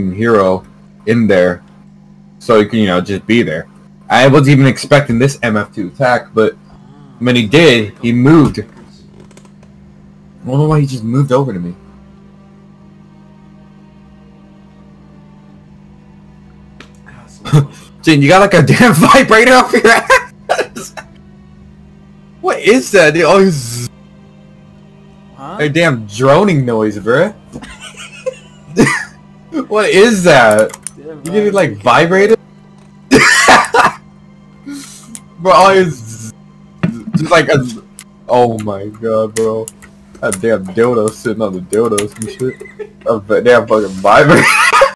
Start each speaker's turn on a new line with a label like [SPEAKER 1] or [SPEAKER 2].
[SPEAKER 1] fucking hero in there, so you can you know just be there. I wasn't even expecting this MF to attack, but when he did, he moved. I don't know why he just moved over to me. Jin, you got like a damn vibrator up your ass. what is that? dude? Oh,
[SPEAKER 2] Huh?
[SPEAKER 1] a damn droning noise, bruh. What is that? You getting like vibrated? bro, all is just like a. Oh my god, bro. A damn dildo sitting on the dildos and shit. A v- damn fucking vibrator.